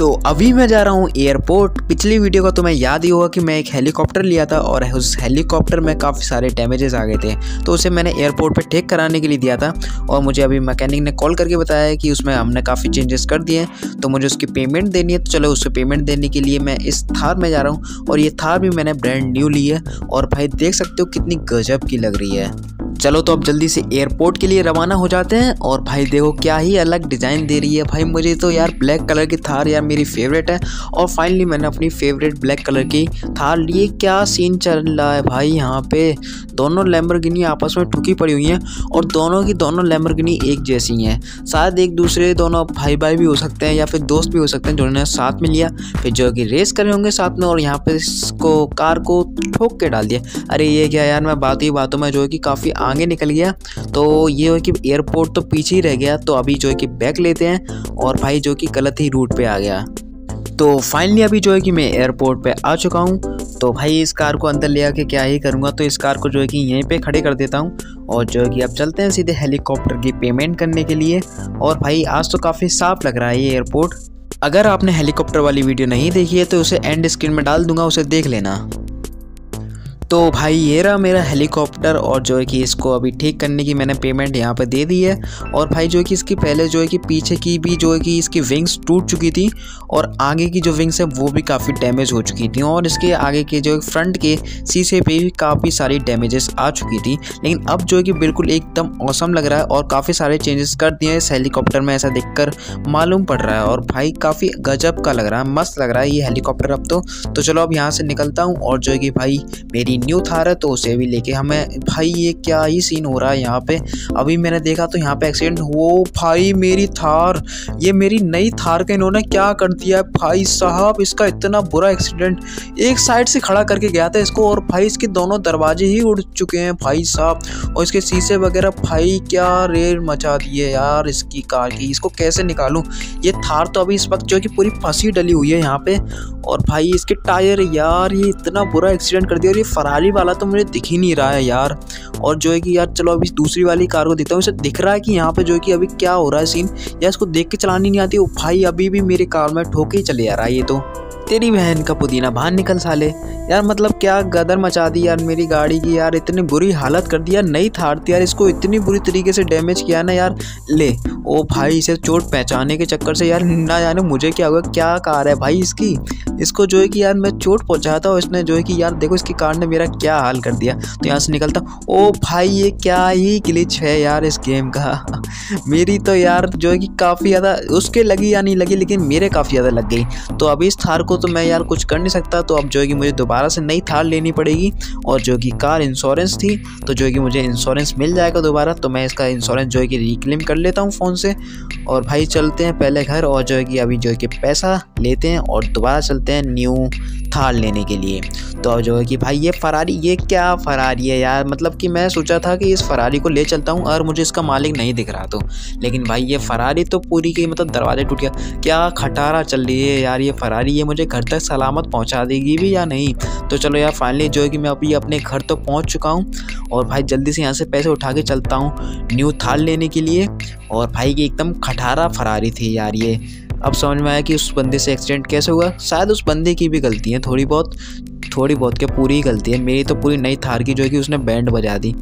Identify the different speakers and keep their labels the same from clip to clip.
Speaker 1: तो अभी मैं जा रहा हूँ एयरपोर्ट। पिछली वीडियो का तुम्हें याद ही होगा कि मैं एक हेलीकॉप्टर लिया था और उस हेलीकॉप्टर में काफ़ी सारे डैमेजेस आ गए थे। तो उसे मैंने एयरपोर्ट पे ठीक कराने के लिए दिया था और मुझे अभी मैकेनिक ने कॉल करके बताया है कि उसमें हमने काफ़ी चेंजेस कर दिए हैं। तो मुझे उसकी पेमेंट देनी है। तो चलो उससे पेमेंट देने के लिए मैं इस थार में जा रहा हूँ और ये थार भी मैंने ब्रांड न्यू ली है। और भाई देख सकते हो कितनी गजब की लग रही है। चलो तो अब जल्दी से एयरपोर्ट के लिए रवाना हो जाते हैं। और भाई देखो क्या ही अलग डिज़ाइन दे रही है। भाई मुझे तो यार ब्लैक कलर की थार यार मेरी फेवरेट है। और फाइनली मैंने अपनी फेवरेट ब्लैक कलर की थार लिए क्या सीन चल रहा है भाई यहाँ पे? दोनों लैम्बरगिनी आपस में ठुकी पड़ी हुई हैं और दोनों की दोनों लैम्बरगिनी एक जैसी हैं। शायद एक दूसरे दोनों भाई भाई भी हो सकते हैं या फिर दोस्त भी हो सकते हैं जिन्होंने साथ में लिया। फिर जो कि रेस करे होंगे साथ में और यहाँ पे इसको कार को ठोक के डाल दिया। अरे ये क्या यार मैं बात ही बातों में जो है कि काफ़ी आगे निकल गया। तो ये हो कि एयरपोर्ट तो पीछे ही रह गया तो अभी जो है कि बैक लेते हैं और भाई जो कि गलत ही रूट पे आ गया। तो फाइनली अभी जो है कि मैं एयरपोर्ट पे आ चुका हूँ। तो भाई इस कार को अंदर ले आके क्या ही करूँगा तो इस कार को जो है कि यहीं पे खड़े कर देता हूँ। और जो है कि अब चलते हैं सीधे हेलीकॉप्टर की पेमेंट करने के लिए। और भाई आज तो काफ़ी साफ़ लग रहा है ये एयरपोर्ट अगर आपने हेलीकॉप्टर वाली वीडियो नहीं देखी है तो उसे एंड स्क्रीन में डाल दूँगा, उसे देख लेना। तो भाई, ये रहा मेरा हेलीकॉप्टर और जो है कि इसको अभी ठीक करने की मैंने पेमेंट यहाँ पर दे दी है। और भाई, जो है कि इसकी पहले जो है कि पीछे की भी जो है कि इसकी विंग्स टूट चुकी थी और आगे की जो विंग्स है, वो भी काफ़ी डैमेज हो चुकी थी और इसके आगे के जो फ्रंट के शीशे पे भी काफ़ी सारी डैमेजेस आ चुकी थी। लेकिन अब जो है कि बिल्कुल एकदम औसम लग रहा है और काफ़ी सारे चेंजेस कर दिए इस हेलीकॉप्टर में, ऐसा देख मालूम पड़ रहा है। और भाई, काफ़ी गजब का लग रहा है, मस्त लग रहा है ये हेलीकॉप्टर अब तो। तो चलो अब यहाँ से निकलता हूँ और जो है कि भाई, मेरी न्यू थार है तो उसे भी लेके। हमें, भाई ये क्या ही सीन हो रहा है यहाँ पे? अभी मैंने देखा तो यहाँ पे एक्सीडेंट हो, भाई मेरी थार, ये मेरी नई थार का इन्होंने क्या कर दिया है? भाई साहब, इसका इतना बुरा एक्सीडेंट एक साइड से खड़ा करके गया था इसको और भाई इसके दोनों दरवाजे ही उड़ चुके हैं, भाई साहब। और इसके शीशे वगैरह, भाई क्या रेल मचा दिए यार इसकी कार की। इसको कैसे निकालूं? ये थार तो अभी इस वक्त जो कि पूरी फंसी डली हुई है यहाँ पे। और भाई इसके टायर, यार ये इतना बुरा एक्सीडेंट कर दिया और ये फरारी वाला तो मुझे दिख ही नहीं रहा है यार। और जो है कि यार, चलो अभी दूसरी वाली कार को देखता हूँ। इसे दिख रहा है कि यहाँ पे जो है कि अभी क्या हो रहा है सीन या इसको देख के चलानी नहीं आती? वो भाई, अभी भी मेरे कार में ठोके ही चले जा रहा है ये तो। तेरी बहन का पुदीना बाहर निकल साले। यार मतलब क्या गदर मचा दी यार मेरी गाड़ी की? यार इतनी बुरी हालत कर दी यार, नहीं थारती यार, इसको इतनी बुरी तरीके से डैमेज किया ना यार। ले, ओ भाई, इसे चोट पहचाने के चक्कर से यार, ना जाने मुझे क्या होगा? क्या कार है भाई इसकी? इसको जो है कि यार मैं चोट पहुंचाता हूँ, इसने जो है कि यार देखो इसकी कार ने मेरा क्या हाल कर दिया। तो यहाँ से निकलता ओ भाई, ये क्या ही ग्लिच है यार इस गेम का। मेरी तो यार जो है कि काफ़ी ज़्यादा, उसके लगी या नहीं लगी, लेकिन मेरे काफ़ी ज़्यादा लग गई। तो अभी इस थार को तो मैं यार कुछ कर नहीं सकता। तो अब जो है कि मुझे दोबारा से नई थार लेनी पड़ेगी और जो कि कार इंश्योरेंस थी तो जो है कि मुझे इंश्योरेंस मिल जाएगा दोबारा। तो मैं इसका इंश्योरेंस जो है कि रिक्लेम कर लेता हूँ फ़ोन से। और भाई चलते हैं पहले घर और जो है कि अभी जो है कि पैसा लेते हैं और दोबारा चलते हैं न्यू थार लेने के लिए। तो अब जो है कि भाई ये फरारी ये क्या फरारी है यार? मतलब कि मैं सोचा था कि इस फरारी को ले चलता हूँ और मुझे इसका मालिक नहीं दिख रहा तो। लेकिन भाई ये फरारी तो पूरी की मतलब दरवाजे टूट गया। क्या खटारा चल रही है यार ये फरारी ये मुझे घर तक सलामत पहुँचा देगी भी या नहीं? तो चलो यार फाइनली जो है कि मैं अभी अपने घर तो पहुँच चुका हूँ और भाई जल्दी से यहाँ से पैसे उठा के चलता हूँ। न्यू थार लेने के लिए। और भाई की एकदम खटारा फरारी थी यार ये। अब समझ में आया कि उस बंदे से एक्सीडेंट कैसे हुआ। शायद उस बंदे की भी गलती है, थोड़ी बहुत थोड़ी बहुत क्या पूरी ही गलती है। मेरी तो पूरी नई थार की जो है कि उसने बैंड बजा दी।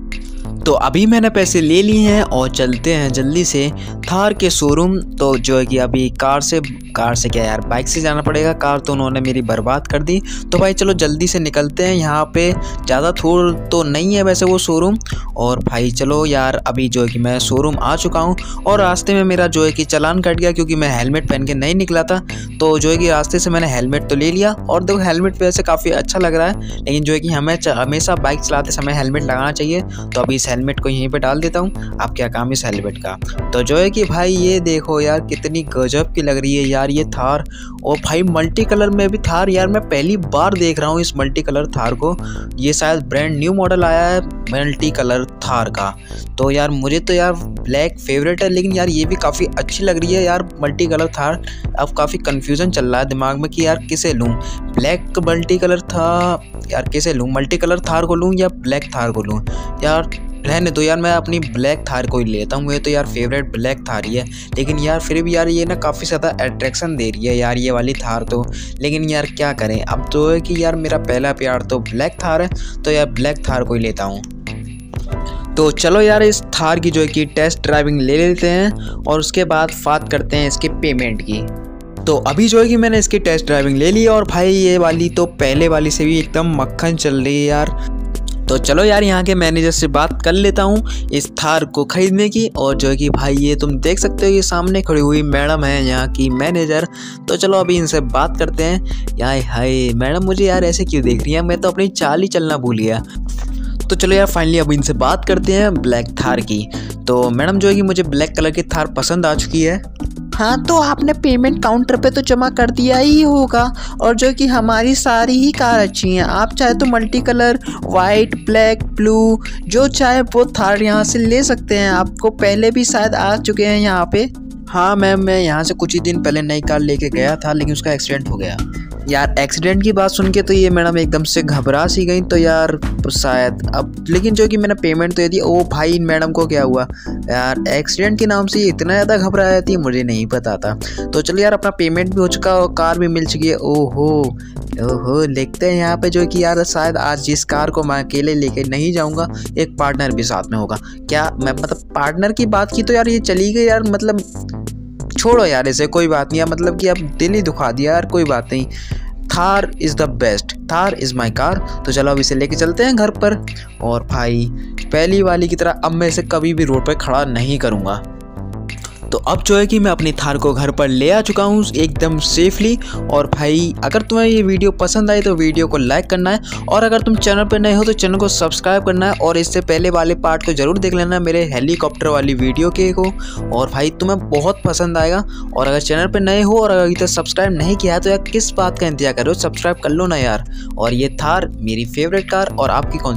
Speaker 1: तो अभी मैंने पैसे ले लिए हैं और चलते हैं जल्दी से थार के शोरूम तो जो है कि अभी कार से कार से क्या यार बाइक से जाना पड़ेगा। कार तो उन्होंने मेरी बर्बाद कर दी। तो भाई चलो जल्दी से निकलते हैं। यहाँ पे ज़्यादा थोड़ तो नहीं है वैसे वो शोरूम और भाई चलो यार, अभी जो है कि मैं शोरूम आ चुका हूँ। और रास्ते में मेरा जो है कि चलान कट गया क्योंकि मैं हेलमेट पहन के नहीं निकला था। तो जो है कि रास्ते से मैंने हेलमेट तो ले लिया। और देखो हेलमेट वैसे काफ़ी अच्छा लग रहा है। लेकिन जो है कि हमें हमेशा बाइक चलाते समय हेलमेट लगाना चाहिए। तो अभी इस हेलमेट को यहीं पे डाल देता हूँ। अब क्या काम इस हेलमेट का? तो जो है कि भाई ये देखो यार, कितनी गजब की लग रही है यार ये थार। और भाई मल्टी कलर में भी थार यार, मैं पहली बार देख रहा हूँ इस मल्टी कलर थार को। ये शायद ब्रांड न्यू मॉडल आया है मल्टी कलर थार का। तो यार मुझे तो यार ब्लैक फेवरेट है, लेकिन यार ये भी काफ़ी अच्छी लग रही है यार मल्टी कलर थार। अब काफ़ी कन्फ्यूज़न चल रहा है दिमाग में कि यार किसे लूँ? ब्लैक मल्टी कलर था, यार किसे लूँ? मल्टी कलर थार को लूँ या ब्लैक थार को लूँ? यार रहने तो यार, मैं अपनी ब्लैक थार को ही लेता हूँ, ये तो यार फेवरेट ब्लैक थार ही है। लेकिन यार, फिर भी यार ये ना काफ़ी ज़्यादा अट्रैक्शन दे रही है यार, ये वाली थार तो। लेकिन यार क्या करें, अब तो है कि यार मेरा पहला प्यार तो ब्लैक थार है तो यार ब्लैक थार को ही लेता हूँ। तो चलो यार, इस थार की जो है कि टेस्ट ड्राइविंग ले लेते हैं, और उसके बाद बात करते हैं इसके पेमेंट की। तो अभी जो है कि मैंने इसकी टेस्ट ड्राइविंग ले ली, और भाई ये वाली तो पहले वाली से भी एकदम मक्खन चल रही है यार। तो चलो यार, यहाँ के मैनेजर से बात कर लेता हूँ इस थार को ख़रीदने की। और जो कि भाई, ये तुम देख सकते हो, ये सामने खड़ी हुई मैडम है यहाँ की मैनेजर तो चलो अभी इनसे बात करते हैं। यार हाय, मैडम मुझे यार ऐसे क्यों देख रही है? मैं तो अपनी चाल ही चलना भूल गया। तो चलो यार फाइनली अब इनसे बात करते हैं ब्लैक थार की। तो मैडम जो है कि मुझे ब्लैक कलर की थार पसंद आ चुकी है।
Speaker 2: हाँ तो आपने पेमेंट काउंटर पे तो जमा कर दिया ही होगा। और जो कि हमारी सारी ही कार अच्छी हैं। आप चाहे तो multi colour white black blue जो चाहे वो थार यहाँ से ले सकते हैं। आपको पहले भी शायद आ चुके हैं यहाँ पे।
Speaker 1: हाँ मैम, मैं यहाँ से कुछ ही दिन पहले नई कार लेके गया था, लेकिन उसका एक्सीडेंट हो गया। यार एक्सीडेंट की बात सुन के तो ये मैडम एकदम से घबरा सी गई तो यार शायद अब, लेकिन जो कि मैंने पेमेंट तो ये दी, ओ भाई, इन मैडम को क्या हुआ? यार एक्सीडेंट के नाम से ये इतना ज़्यादा घबरा जाती है मुझे नहीं पता था। तो चलो यार, अपना पेमेंट भी हो चुका और कार भी मिल चुकी है। ओहो ओहो, लिखते हैं यहाँ पे जो कि यार, शायद आज जिस कार को मैं अकेले लेके नहीं जाऊँगा, एक पार्टनर भी साथ में होगा। क्या मैं मतलब पार्टनर की बात की तो यार, ये चली गई यार मतलब छोड़ो यार इसे, कोई बात नहीं। यार मतलब कि अब दिल ही दुखा दिया यार, कोई बात नहीं। Thar is the best, Thar is my car. तो चलो अब इसे लेके चलते हैं घर पर। और भाई, पहली वाली की तरह अब मैं इसे कभी भी रोड पर खड़ा नहीं करूँगा। तो अब जो है कि मैं अपनी थार को घर पर ले आ चुका हूँ एकदम सेफली और भाई, अगर तुम्हें ये वीडियो पसंद आए तो वीडियो को लाइक करना है। और अगर तुम चैनल पर नए हो तो चैनल को सब्सक्राइब करना है। और इससे पहले वाले पार्ट को ज़रूर देख लेना मेरे हेलीकॉप्टर वाली वीडियो के को। और भाई, तुम्हें बहुत पसंद आएगा। और अगर चैनल पर नए हो और अगर तो सब्सक्राइब नहीं किया है तो यार किस बात का इंतज़ार करो सब्सक्राइब कर लो ना यार। और ये थार मेरी फेवरेट कार और आपकी कौन सी